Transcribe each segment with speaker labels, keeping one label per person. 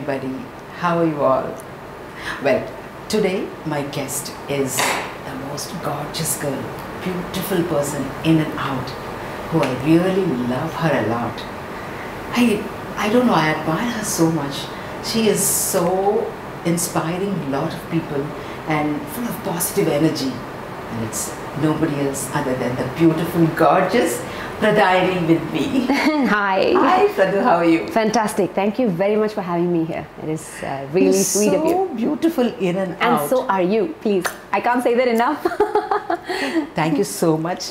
Speaker 1: everybody. How are you all? Well, today my guest is the most gorgeous girl, beautiful person in and out, who I really love her a lot. I, I don't know, I admire her so much. She is so inspiring a lot of people and full of positive energy. And it's nobody else other than the beautiful, gorgeous Pradaini with me.
Speaker 2: Hi.
Speaker 1: Hi, Pradhu, how are you?
Speaker 2: Fantastic. Thank you very much for having me here. It is uh, really
Speaker 1: You're
Speaker 2: sweet
Speaker 1: so
Speaker 2: of you.
Speaker 1: so beautiful in and,
Speaker 2: And
Speaker 1: out.
Speaker 2: so are you. Please. I can't say that enough.
Speaker 1: Thank you so much.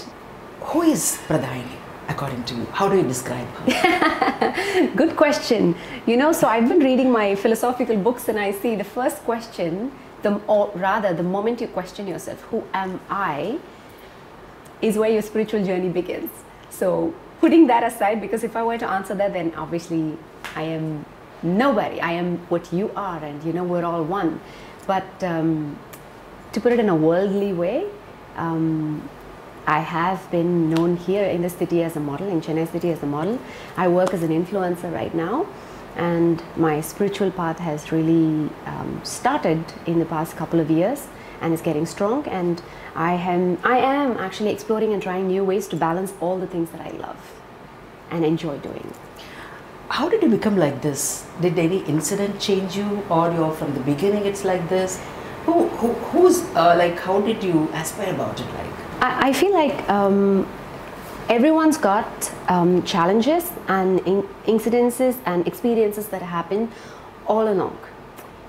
Speaker 1: Who is Pradaini according to you? How do you describe her?
Speaker 2: Good question. You know, so I've been reading my philosophical books and I see the first question, the, or rather, the moment you question yourself, who am I, is where your spiritual journey begins. So, putting that aside, because if I were to answer that, then obviously I am nobody. I am what you are, and you know, we're all one. But um, to put it in a worldly way, um, I have been known here in the city as a model, in Chennai city as a model. I work as an influencer right now, and my spiritual path has really um, started in the past couple of years and is getting strong. And I am, I am actually exploring and trying new ways to balance all the things that I love and enjoy doing.
Speaker 1: How did you become like this? Did any incident change you, or you're from the beginning? It's like this. Who, who who's uh, like? How did you aspire about it? Like,
Speaker 2: I, I feel like um, everyone's got um, challenges and in- incidences and experiences that happen all along.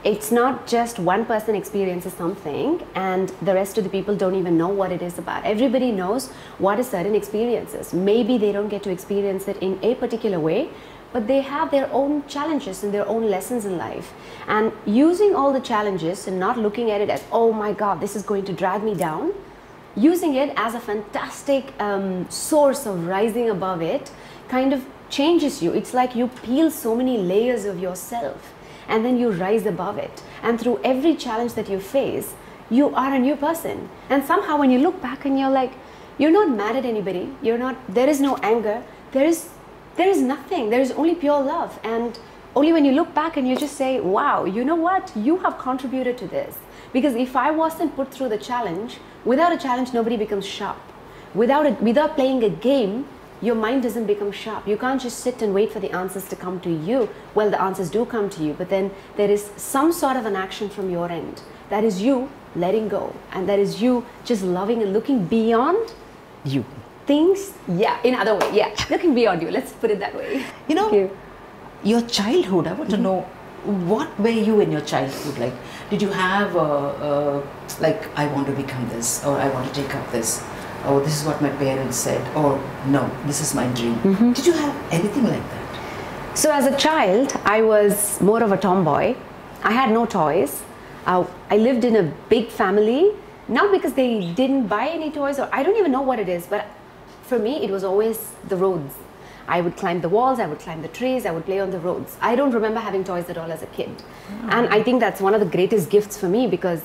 Speaker 2: It's not just one person experiences something and the rest of the people don't even know what it is about. Everybody knows what a certain experience is. Maybe they don't get to experience it in a particular way, but they have their own challenges and their own lessons in life. And using all the challenges and not looking at it as, oh my God, this is going to drag me down, using it as a fantastic um, source of rising above it kind of changes you. It's like you peel so many layers of yourself and then you rise above it. And through every challenge that you face, you are a new person. And somehow when you look back and you're like, you're not mad at anybody, you're not, there is no anger, there is, there is nothing, there is only pure love. And only when you look back and you just say, wow, you know what, you have contributed to this. Because if I wasn't put through the challenge, without a challenge, nobody becomes sharp. Without, a, without playing a game, your mind doesn't become sharp. You can't just sit and wait for the answers to come to you. Well, the answers do come to you, but then there is some sort of an action from your end. That is you letting go, and that is you just loving and looking beyond
Speaker 1: you.
Speaker 2: things. Yeah, in other way. Yeah, looking beyond you. Let's put it that way.
Speaker 1: You know,
Speaker 2: you.
Speaker 1: your childhood. I want to know what were you in your childhood like? Did you have uh, uh, like I want to become this, or I want to take up this, or this is what my parents said, or no, this is my dream. Did you have anything like that?
Speaker 2: So, as a child, I was more of a tomboy. I had no toys. Uh, I lived in a big family, not because they didn't buy any toys, or I don't even know what it is, but for me, it was always the roads. I would climb the walls, I would climb the trees, I would play on the roads. I don't remember having toys at all as a kid. And I think that's one of the greatest gifts for me because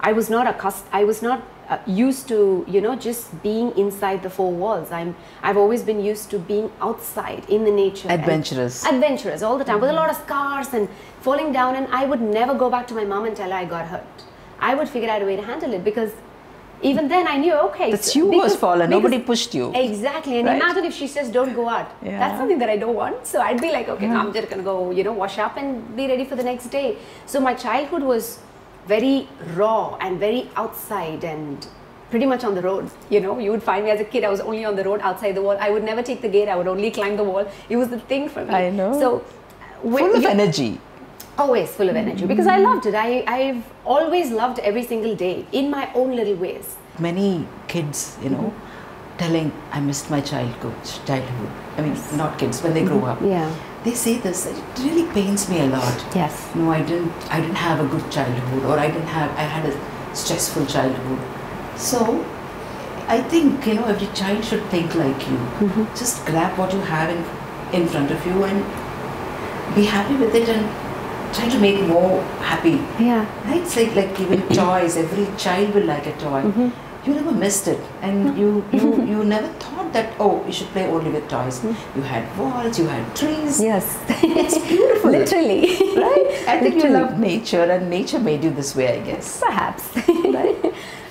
Speaker 2: I was not accust- I was not uh, used to, you know, just being inside the four walls. I'm, I've always been used to being outside in the nature.
Speaker 1: Adventurous.
Speaker 2: adventurous all the time with a lot of scars and falling down and i would never go back to my mom and tell her i got hurt i would figure out a way to handle it because even then i knew okay
Speaker 1: That's you
Speaker 2: because-
Speaker 1: fallen, nobody pushed you.
Speaker 2: exactly and
Speaker 1: Right?
Speaker 2: imagine if she says don't go out
Speaker 1: Yeah.
Speaker 2: that's something that i don't want so i'd be like okay i'm just gonna go you know wash up and be ready for the next day so my childhood was very raw and very outside and pretty much on the road you know you would find me as a kid i was only on the road outside the wall i would never take the gate i would only climb the wall it was the thing for me
Speaker 1: I know.
Speaker 2: so when
Speaker 1: Full of energy.
Speaker 2: always full of energy because I mm-hmm. loved it. I, I've always loved every single day in my own little ways.
Speaker 1: Many kids, you know, mm-hmm. telling I missed my childhood. Childhood. I mean, not kids when they grow up.
Speaker 2: Yeah.
Speaker 1: They say this. It really pains me a lot.
Speaker 2: Yes.
Speaker 1: No, I didn't. I didn't have a good childhood, or I didn't have. I had a stressful childhood. So, I think you know every child should think like you. Mm-hmm. Just grab what you have in in front of you and be happy with it, and try to make more happy.
Speaker 2: Yeah.
Speaker 1: Right? It's like like even toys. Every child will like a toy. Mm-hmm. You never missed it, and hmm. you you you never thought that oh you should play only with toys. Hmm. You had walls, you had trees.
Speaker 2: Yes.
Speaker 1: It's beautiful.
Speaker 2: Literally.
Speaker 1: Right? I think you love nature, and nature made you this way, I guess.
Speaker 2: Perhaps.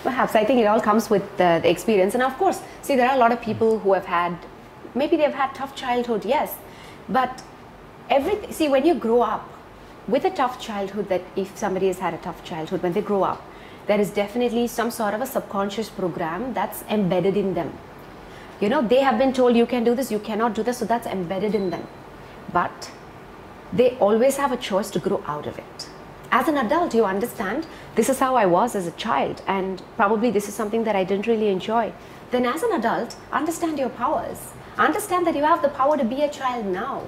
Speaker 2: Perhaps. I think it all comes with the, the experience. And of course, see, there are a lot of people who have had, maybe they've had tough childhood, yes. But everything, see, when you grow up with a tough childhood, that if somebody has had a tough childhood, when they grow up, there is definitely some sort of a subconscious program that's embedded in them. You know, they have been told you can do this, you cannot do this, so that's embedded in them. But they always have a choice to grow out of it. As an adult, you understand this is how I was as a child, and probably this is something that I didn't really enjoy. Then, as an adult, understand your powers. Understand that you have the power to be a child now.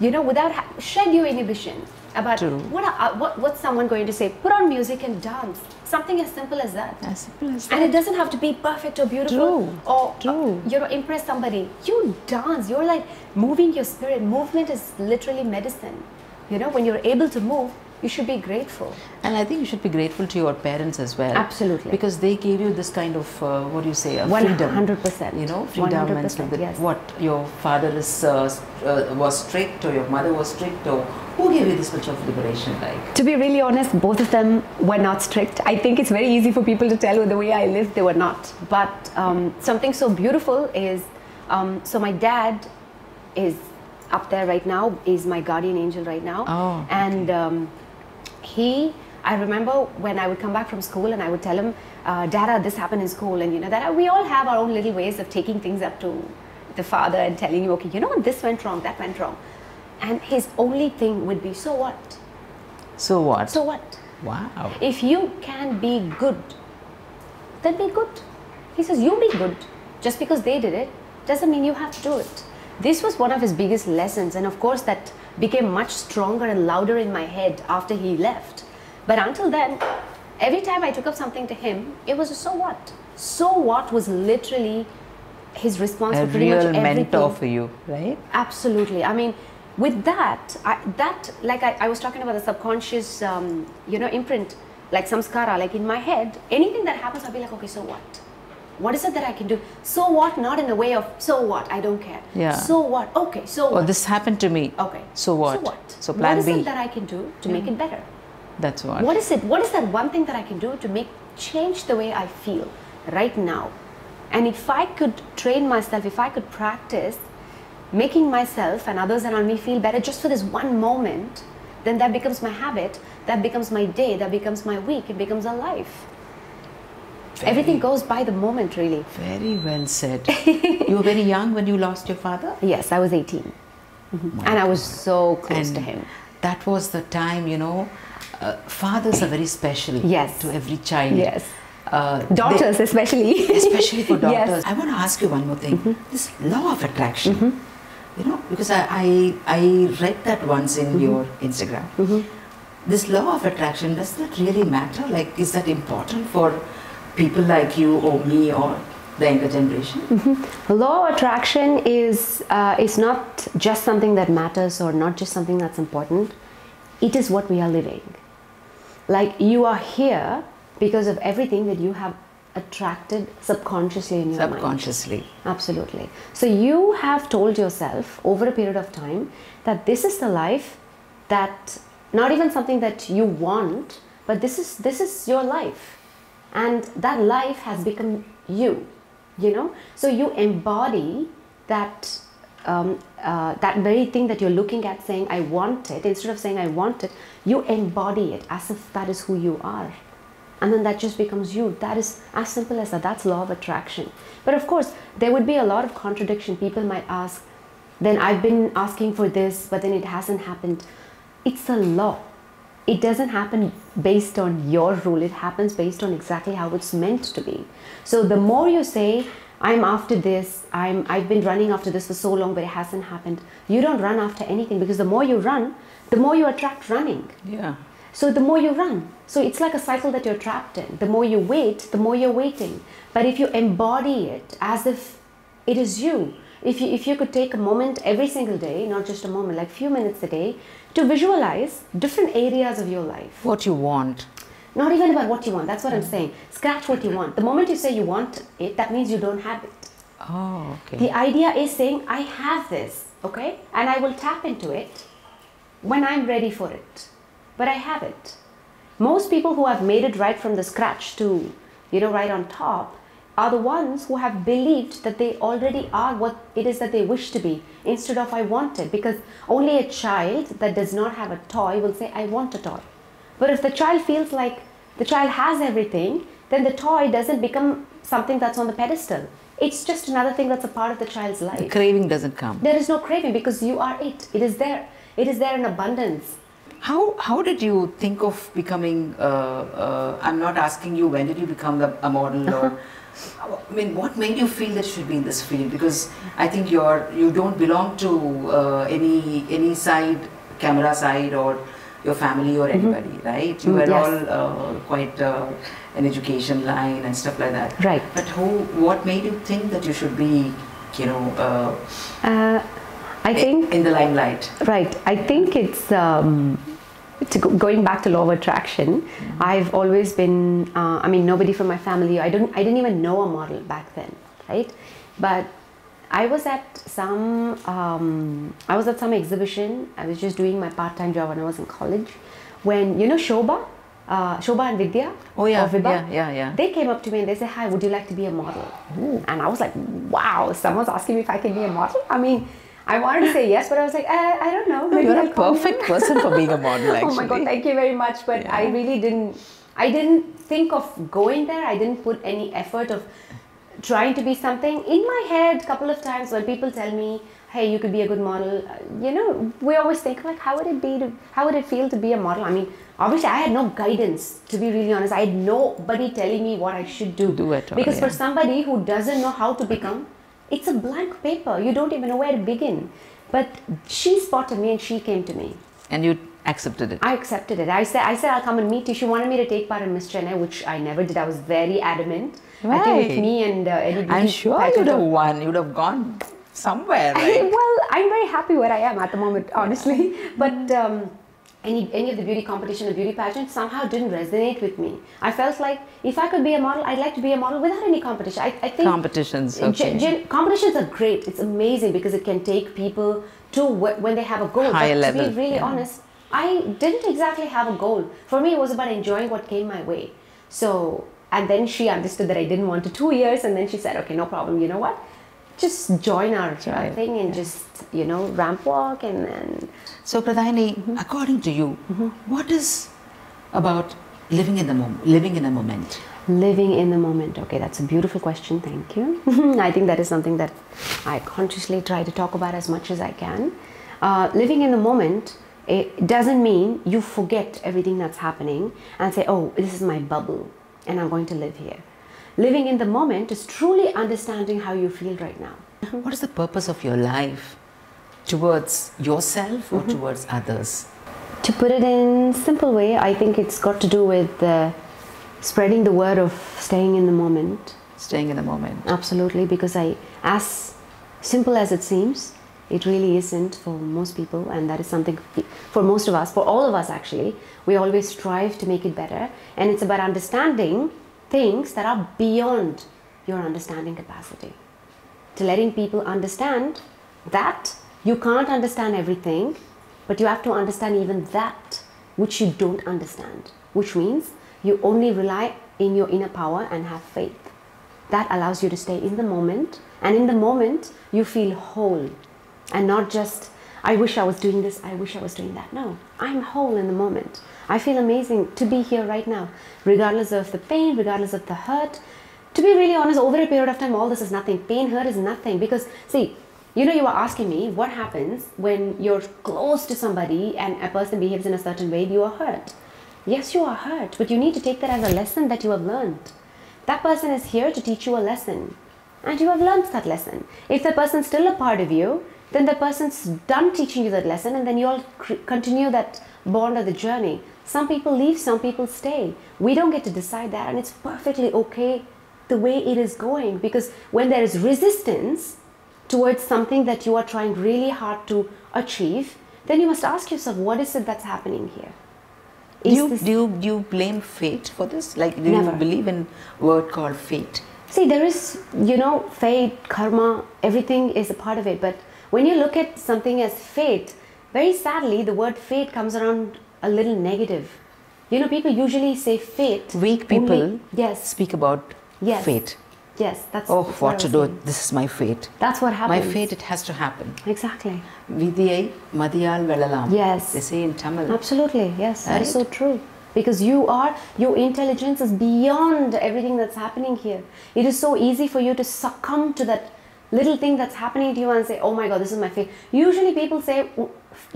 Speaker 2: You know, without ha- shed your inhibition about
Speaker 1: True.
Speaker 2: what, are, uh, what what's someone going to say. Put on music and dance. Something as simple as that.
Speaker 1: As simple as that.
Speaker 2: And it doesn't have to be perfect or beautiful
Speaker 1: True,
Speaker 2: or uh, you know impress somebody. You dance. You're like moving your spirit. Movement is literally medicine. You know, when you're able to move, you should be grateful.
Speaker 1: And I think you should be grateful to your parents as well.
Speaker 2: Absolutely.
Speaker 1: Because they gave you this kind of, uh, what do you say, freedom.
Speaker 2: hundred percent.
Speaker 1: You know, freedom and
Speaker 2: 100%,
Speaker 1: that
Speaker 2: yes.
Speaker 1: what your father is uh, uh, was strict or your mother was strict or who gave you this much of liberation like?
Speaker 2: To be really honest, both of them were not strict. I think it's very easy for people to tell with the way I lived, they were not. But um, something so beautiful is um, so my dad is up there right now, is my guardian angel right now.
Speaker 1: Oh, okay.
Speaker 2: And um, he, I remember when I would come back from school and I would tell him, uh, Dada, this happened in school. And you know, that we all have our own little ways of taking things up to the father and telling you, okay, you know what, this went wrong, that went wrong. And his only thing would be, so what?
Speaker 1: So what?
Speaker 2: So what?
Speaker 1: wow.
Speaker 2: If you can be good, then be good. He says, You be good. Just because they did it doesn't mean you have to do it. This was one of his biggest lessons, and of course, that became much stronger and louder in my head after he left. But until then, every time I took up something to him, it was a so what? So what was literally his response
Speaker 1: A
Speaker 2: for pretty much
Speaker 1: real
Speaker 2: everything.
Speaker 1: mentor for you, right?
Speaker 2: Absolutely. I mean, with that, I, that like I, I was talking about the subconscious, um, you know, imprint, like samskara, like in my head, anything that happens, I'll be like, okay, so what? What is it that I can do? So what? Not in a way of so what? I don't care.
Speaker 1: Yeah.
Speaker 2: So what? Okay. So what?
Speaker 1: this happened to me.
Speaker 2: okay.
Speaker 1: So what?
Speaker 2: So what?
Speaker 1: So plan B.
Speaker 2: What is
Speaker 1: B.
Speaker 2: it that I can do to make it better?
Speaker 1: That's what.
Speaker 2: What is it? What is that one thing that I can do to make change the way I feel right now? And if I could train myself, if I could practice making myself and others around me feel better just for this one moment, then that becomes my habit, that becomes my day, that becomes my week, it becomes a life. Everything goes by the moment, really.
Speaker 1: Very well said. you were very young when you lost your father?
Speaker 2: Yes, I was 18. And I was so close to him.
Speaker 1: That was the time, you know, uh, fathers are very special
Speaker 2: Yes.
Speaker 1: to every child.
Speaker 2: Yes.
Speaker 1: Uh, they-
Speaker 2: Daughters, especially.
Speaker 1: especially for
Speaker 2: Yes. Mm-hmm.
Speaker 1: daughters. I want to ask you one more thing. This law of attraction, you know, because I, I, I read that once
Speaker 2: Mm-hmm.
Speaker 1: in your Instagram. This law of attraction, does that really matter? Like, is that important for people like you or me or the younger generation?
Speaker 2: Mm-hmm. Law of attraction is uh, is not just something that matters or not just something that's important. It is what we are living. Like you are here because of everything that you have attracted subconsciously in your mind.
Speaker 1: Subconsciously.
Speaker 2: Absolutely. So you have told yourself over a period of time that this is the life that not even something that you want, but this is this is your life. And that life has become you, you know? So you embody that um, uh, that very thing that you're looking at saying I want it, instead of saying I want it, you embody it as if that is who you are. And then that just becomes you. That is as simple as that. That's law of attraction. But of course there would be a lot of contradiction. People might ask then i've been asking for this but then it hasn't happened. It's a law it doesn't happen based on your rule it happens based on exactly how it's meant to be so the more you say i'm after this i'm i've been running after this for so long but it hasn't happened you don't run after anything because the more you run the more you attract running
Speaker 1: Yeah.
Speaker 2: so the more you run, so it's like a cycle that you're trapped in. The more you wait, the more you're waiting. But if you embody it as if it is you, if you if you could take a moment every single day, not just a moment, like few minutes a day, to visualize different areas of your life.
Speaker 1: What you want.
Speaker 2: Not even about what you want. That's what I'm saying. Scratch what you want. The moment you say you want it, that means you don't have it.
Speaker 1: Oh, okay.
Speaker 2: The idea is saying, I have this, okay? And I will tap into it when I'm ready for it. But I have it. Most people who have made it right from the scratch to, you know, right on top are the ones who have believed that they already are what it is that they wish to be instead of I want it. Because only a child that does not have a toy will say, I want a toy. But if the child feels like the child has everything, then the toy doesn't become something that's on the pedestal. It's just another thing that's a part of the child's life.
Speaker 1: the craving doesn't come.
Speaker 2: There is no craving because you are it. It is there. It is there in abundance.
Speaker 1: How how did you think of becoming? Uh, uh, I'm not asking you when did you become the, a model or. I mean, what made you feel that you should be in this field? Because I think you're you don't belong to uh, any any side, camera side, or your family or anybody, right? You
Speaker 2: Mm,
Speaker 1: were
Speaker 2: yes.
Speaker 1: all uh, quite uh, an education line and stuff like that.
Speaker 2: Right.
Speaker 1: But who? What made you think that you should be, you know, uh,
Speaker 2: Uh, I think
Speaker 1: in the limelight?
Speaker 2: Right. I think it's um, to go, going back to law of attraction. I've always been. Uh, I mean, nobody from my family. I don't. I didn't even know a model back then, right? But I was at some. Um, I was at some exhibition. I was just doing my part-time job when I was in college. When you know Shobha, uh, Shobha and Vidya.
Speaker 1: Oh, yeah,
Speaker 2: of Vibha,
Speaker 1: yeah, yeah, yeah.
Speaker 2: They came up to me and they said, "Hi, would you like to be a model?" And I was like, "Wow, someone's asking me if I can be a model." I mean. I wanted to say yes, but I was like, I, I don't know. Maybe
Speaker 1: you're a
Speaker 2: I'll you."
Speaker 1: perfect person for being a model, actually.
Speaker 2: oh my god, thank you very much. But I really didn't. I didn't think of going there. I didn't put any effort of trying to be something in my head. A couple of times when people tell me, "Hey, you could be a good model," uh, you know, we always think like, how would it be to, how would it feel to be a model? I mean, obviously, I had no guidance. To be really honest, I had nobody telling me what I should do.
Speaker 1: Do it all,
Speaker 2: because for somebody who doesn't know how to become, it's a blank paper. You don't even know where to begin. But she spotted me and she came to me.
Speaker 1: And you accepted it.
Speaker 2: I accepted it. I said, I said, I'll come and meet you. She wanted me to take part in Miss Chennai, which I never did. I was very adamant. Right. I think with me and uh, Eddie.
Speaker 1: I'm sure you'd have won. You'd have gone somewhere, right?
Speaker 2: well, I'm very happy where I am at the moment, honestly. But um, any any of the beauty competition or beauty pageant somehow didn't resonate with me. I felt like if I could be a model, I'd like to be a model without any competition. I, I think
Speaker 1: Competitions,
Speaker 2: Gen-
Speaker 1: okay.
Speaker 2: gen- competitions are great. It's amazing because it can take people to wh- when they have a goal.
Speaker 1: Higher
Speaker 2: but
Speaker 1: level,
Speaker 2: To be really
Speaker 1: yeah.
Speaker 2: honest, I didn't exactly have a goal. For me, it was about enjoying what came my way. So, and then she understood that I didn't want to two years, and then she said, "Okay, no problem. You know what? Just join our
Speaker 1: Right,
Speaker 2: thing and just you know ramp walk and then."
Speaker 1: So, Pradaini,
Speaker 2: Mm-hmm.
Speaker 1: according to you, what is about living in the moment? Living in a moment.
Speaker 2: Living in the moment. Okay, that's a beautiful question. Thank you. I think that is something that I consciously try to talk about as much as I can. Uh, living in the moment it doesn't mean you forget everything that's happening and say, oh, this is my bubble and I'm going to live here. Living in the moment is truly understanding how you feel right now.
Speaker 1: What is the purpose of your life towards yourself or towards others?
Speaker 2: To put it in simple way, I think it's got to do with uh, spreading the word of staying in the moment,
Speaker 1: Staying in the moment.
Speaker 2: Absolutely, because I, as simple as it seems, it really isn't for most people, and that is something for most of us, for all of us actually. We always strive to make it better, and it's about understanding things that are beyond your understanding capacity. To letting people understand that you can't understand everything, but you have to understand even that which you don't understand, which means you only rely in your inner power and have faith that allows you to stay in the moment and in the moment you feel whole and not just i wish i was doing this i wish i was doing that. No i'm whole in the moment. I feel amazing to be here right now regardless of the pain regardless of the hurt. To be really honest over a period of time all this is nothing. Pain hurt is nothing because see you know you were asking me what happens when you're close to somebody and a person behaves in a certain way you are hurt. Yes you are hurt but you need to take that as a lesson that you have learned. That person is here to teach you a lesson and you have learned that lesson. If the person's still a part of you then the person's done teaching you that lesson and then you all cr- continue that bond of the journey some people leave some people stay we don't get to decide that and it's perfectly okay the way it is going because when there is resistance towards something that you are trying really hard to achieve then you must ask yourself what is it that's happening here
Speaker 1: Do you, do you do you blame fate for this? Like, do
Speaker 2: Never.
Speaker 1: you believe in word called fate?
Speaker 2: See, there is, you know, fate, karma, everything is a part of it. But when you look at something as fate, very sadly, the word fate comes around a little negative. You know, people usually say fate.
Speaker 1: Weak
Speaker 2: only-
Speaker 1: people
Speaker 2: yes,
Speaker 1: speak about
Speaker 2: yes,
Speaker 1: fate.
Speaker 2: Yes, that's.
Speaker 1: Oh,
Speaker 2: that's
Speaker 1: what to do?
Speaker 2: saying.
Speaker 1: This is my fate.
Speaker 2: That's what happens.
Speaker 1: My fate, it has to happen.
Speaker 2: Exactly.
Speaker 1: Vidiyai madiyal velalam.
Speaker 2: Yes.
Speaker 1: They say in Tamil.
Speaker 2: Absolutely, yes, that is so true. Because you are, your intelligence is beyond everything that's happening here. It is so easy for you to succumb to that little thing that's happening to you and say, oh my god, this is my fate. Usually people say,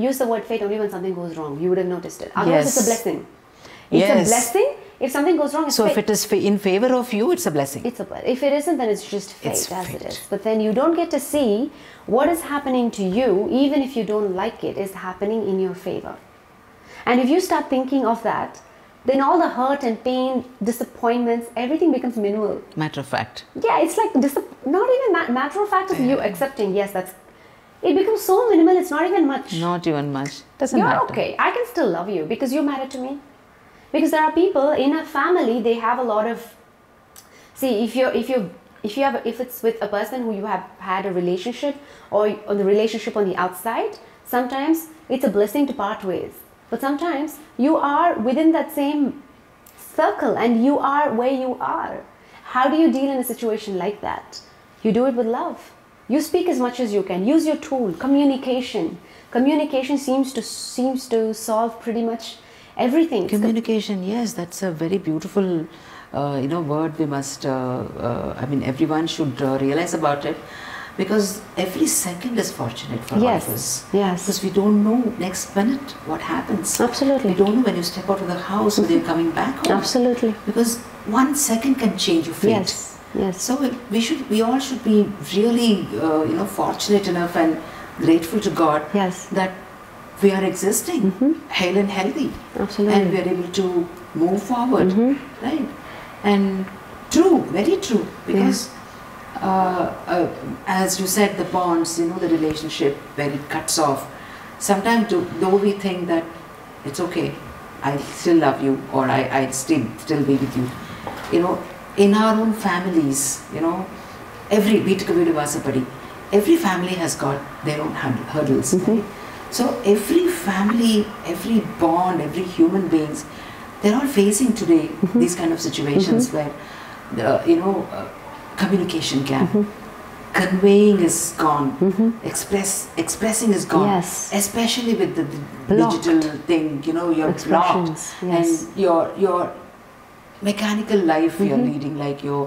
Speaker 2: use the word fate only when something goes wrong. You would have noticed it. Otherwise, it's a blessing. It's
Speaker 1: Yes.
Speaker 2: a blessing. If something goes wrong, it's
Speaker 1: So
Speaker 2: fate.
Speaker 1: if it is in favor of you, it's a blessing.
Speaker 2: It's a blessing. if it isn't, then it's just fate
Speaker 1: It's
Speaker 2: as it
Speaker 1: fate.
Speaker 2: is. But then you don't get to see what is happening to you, even if you don't like it, is happening in your favor. And if you start thinking of that, then all the hurt and pain, disappointments, everything becomes minimal.
Speaker 1: Matter of fact.
Speaker 2: Yeah, it's like dis- not even that matter of fact of you accepting. Yes, that's. It becomes so minimal. It's not even much.
Speaker 1: Not even much. Doesn't
Speaker 2: You're
Speaker 1: matter.
Speaker 2: okay. I can still love you because you matter to me. Because there are people in a family, they have a lot of. See, if you're if you if you have if it's with a person who you have had a relationship or on the relationship on the outside, sometimes it's a blessing to part ways. But sometimes you are within that same circle and you are where you are. How do you deal in a situation like that? You do it with love. You speak as much as you can. Use your tool, communication. Communication seems to seems to solve pretty much everything.
Speaker 1: Communication, yes, that's a very beautiful, uh, you know, word. We must, uh, uh, I mean, everyone should uh, realize about it, because every second is fortunate for all
Speaker 2: Yes,
Speaker 1: of us.
Speaker 2: yes.
Speaker 1: Because we don't know next minute what happens.
Speaker 2: Absolutely.
Speaker 1: We don't know when you step out of the house whether you're coming back home.
Speaker 2: Absolutely.
Speaker 1: Because one second can change your fate.
Speaker 2: Yes. Yes.
Speaker 1: So we- should, we all should be really, uh, you know, fortunate enough and grateful to God
Speaker 2: Yes.
Speaker 1: that we are existing, hale and healthy,
Speaker 2: Absolutely.
Speaker 1: and we are able to move forward, right? And true, very true, because uh, as you said, the bonds, you know, the relationship where it cuts off. Sometimes, do- though we think that it's okay, I still love you, or I I still still be with you, you know, in our own families, you know, every வீட்டுக்கு வீடு வாசப்படி every family has got their own hud- hurdles right? so every family every bond every human beings they're all facing today these kind of situations where the you know uh, communication gap. Mm-hmm. Conveying is gone. Mm-hmm. Express expressing is gone.
Speaker 2: Yes.
Speaker 1: especially with the, the digital thing you know you're blocked.
Speaker 2: Yes.
Speaker 1: and your your mechanical life you're mm-hmm. leading like your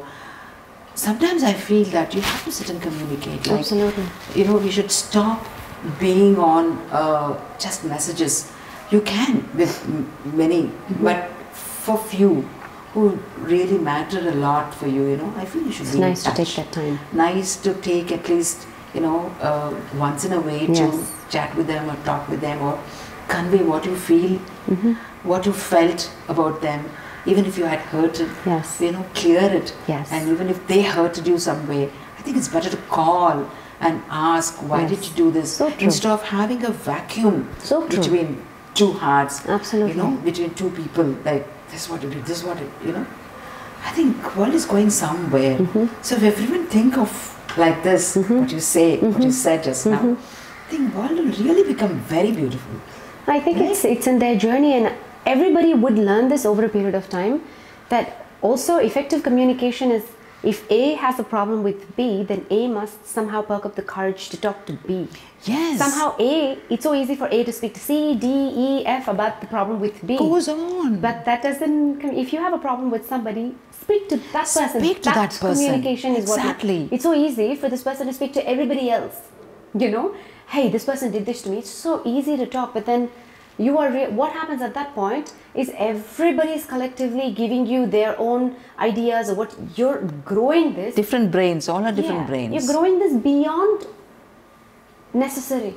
Speaker 1: sometimes i feel that you have to sit and communicate like
Speaker 2: Absolutely.
Speaker 1: you know we should stop being on uh, just messages. You can with m- many but for few who really matter a lot for you you know i feel you should
Speaker 2: It's
Speaker 1: be
Speaker 2: nice to take that time.
Speaker 1: nice to take at least you know uh, once in a way to chat with them or talk with them or convey what you feel
Speaker 2: Mm-hmm.
Speaker 1: what you felt about them even if you had hurted
Speaker 2: Yes.
Speaker 1: you know clear it
Speaker 2: Yes.
Speaker 1: and even if they hurted you some way i think it's better to call and ask why did you do this
Speaker 2: So true.
Speaker 1: instead of having a vacuum
Speaker 2: So
Speaker 1: between two hearts
Speaker 2: Absolutely.
Speaker 1: you know between two people like this is what you did this is what it you know i think world is going somewhere
Speaker 2: Mm-hmm.
Speaker 1: so if everyone think of like this what you say what
Speaker 2: Mm-hmm.
Speaker 1: you said just now i think world will really become very beautiful
Speaker 2: I think it's it's in their journey, and everybody would learn this over a period of time. That also effective communication is if A has a problem with B, then A must somehow perk up the courage to talk to B.
Speaker 1: yes
Speaker 2: Somehow A, it's so easy for A to speak to C, D, E, F about the problem with B.
Speaker 1: goes on
Speaker 2: But that doesn't. If you have a problem with somebody, speak to that person.
Speaker 1: Speak to that person.
Speaker 2: Communication is
Speaker 1: Exactly.
Speaker 2: what. It's so easy for this person to speak to everybody else. You know, hey, this person did this to me. It's so easy to talk, but then you are. Re- what happens at that point is everybody is collectively giving you their own ideas of what you're growing this.
Speaker 1: different brains all are different
Speaker 2: Yeah,
Speaker 1: brains
Speaker 2: You're growing this beyond necessary.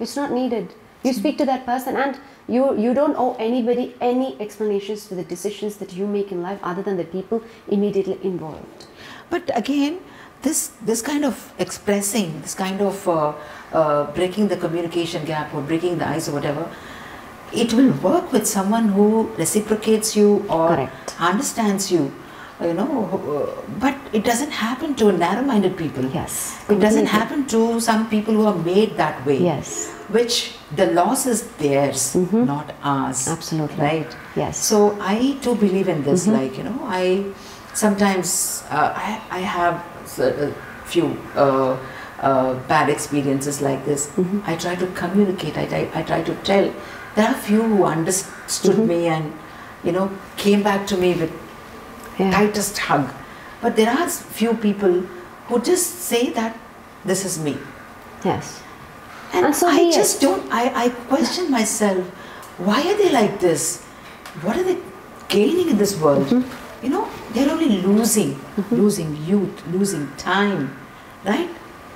Speaker 2: It's not needed. You speak to that person and you you don't owe anybody any explanations for the decisions that you make in life other than the people immediately involved.
Speaker 1: But again, this this kind of expressing, this kind of uh, uh, breaking the communication gap or breaking the ice or whatever, it will work with someone who reciprocates you or
Speaker 2: Correct.
Speaker 1: understands you. You know, uh, but it doesn't happen to narrow-minded people.
Speaker 2: Yes,
Speaker 1: it doesn't happen to some people who are made that way.
Speaker 2: Yes.
Speaker 1: which the loss is theirs, not ours.
Speaker 2: Absolutely.
Speaker 1: right.
Speaker 2: Yes.
Speaker 1: So I too believe in this. Like you know, I sometimes uh, I I have a few. Uh, uh, bad experiences like this. I try to communicate. I, I, I try to tell. There are few who understood me and you know came back to me with
Speaker 2: Yeah.
Speaker 1: tightest hug. But there are few people who just say that this is me.
Speaker 2: Yes.
Speaker 1: And,
Speaker 2: And so
Speaker 1: I just don't, I, I question myself, why are they like this? What are they gaining in this world?
Speaker 2: Mm-hmm.
Speaker 1: You know, they're only losing, losing youth, losing time, right?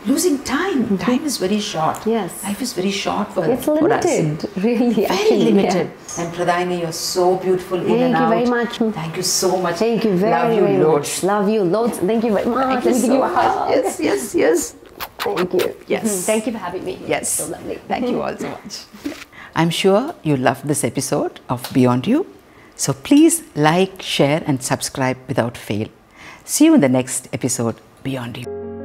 Speaker 1: Losing time. Time is very short.
Speaker 2: Yes.
Speaker 1: Life is very short for,
Speaker 2: It's
Speaker 1: for us.
Speaker 2: limited, really.
Speaker 1: Very
Speaker 2: actually,
Speaker 1: limited.
Speaker 2: yeah.
Speaker 1: And Pradaini, you're so beautiful in
Speaker 2: Thank you
Speaker 1: out.
Speaker 2: very much.
Speaker 1: Thank you so much.
Speaker 2: Thank you very, much.
Speaker 1: Love you
Speaker 2: very
Speaker 1: loads.
Speaker 2: much. Love you loads. Thank you very much.
Speaker 1: Thank you so
Speaker 2: you a
Speaker 1: much.
Speaker 2: hug.
Speaker 1: Yes, yes, yes.
Speaker 2: Thank you.
Speaker 1: Yes.
Speaker 2: Mhm. Thank you for having me. here.
Speaker 1: Yes.
Speaker 2: So lovely.
Speaker 1: Thank you all so much. I'm sure you loved this episode of Beyond You. So please like, share, and subscribe without fail. See you in the next episode, Beyond You.